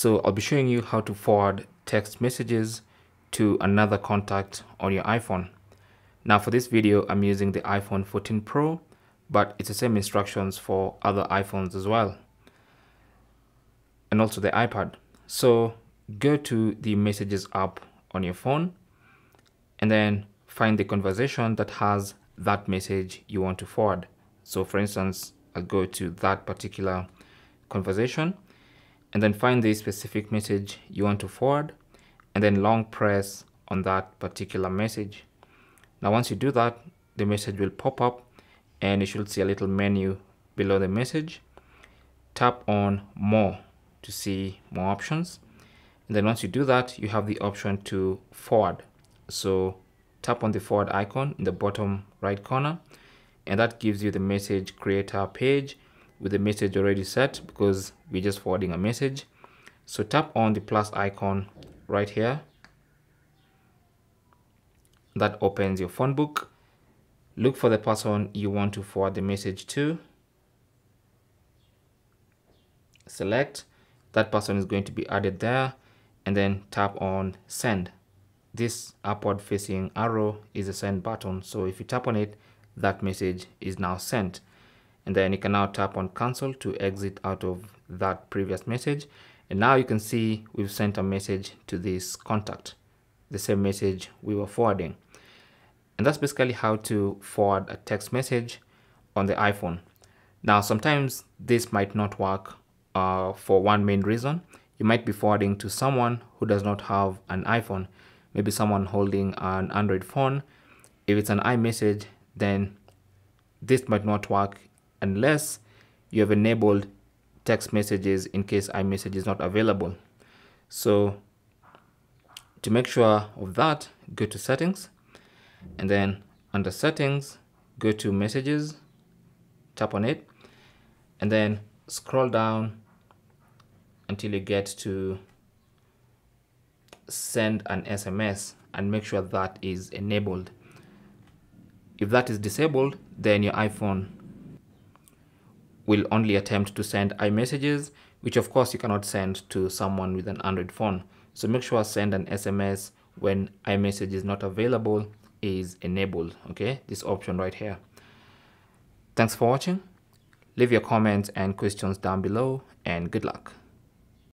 So I'll be showing you how to forward text messages to another contact on your iPhone. Now for this video, I'm using the iPhone 14 Pro, but it's the same instructions for other iPhones as well. And also the iPad. So go to the messages app on your phone and then find the conversation that has that message you want to forward. So for instance, I'll go to that particular conversation and then find the specific message you want to forward and then long press on that particular message. Now once you do that, the message will pop up and you should see a little menu below the message. Tap on more to see more options. And then once you do that, you have the option to forward. So tap on the forward icon in the bottom right corner and that gives you the message creator page with the message already set because we're just forwarding a message. So tap on the plus icon right here. That opens your phone book. Look for the person you want to forward the message to. Select. That person is going to be added there and then tap on send. This upward facing arrow is a send button. So if you tap on it, that message is now sent and then you can now tap on cancel to exit out of that previous message. And now you can see we've sent a message to this contact the same message we were forwarding. And that's basically how to forward a text message on the iPhone. Now sometimes this might not work uh, for one main reason. You might be forwarding to someone who does not have an iPhone maybe someone holding an Android phone. If it's an iMessage then this might not work unless you have enabled text messages in case iMessage is not available. So to make sure of that, go to settings and then under settings, go to messages, tap on it and then scroll down until you get to send an SMS and make sure that is enabled. If that is disabled, then your iPhone will only attempt to send iMessages, which of course you cannot send to someone with an Android phone. So make sure send an SMS when iMessage is not available is enabled, okay? This option right here. Thanks for watching. Leave your comments and questions down below and good luck.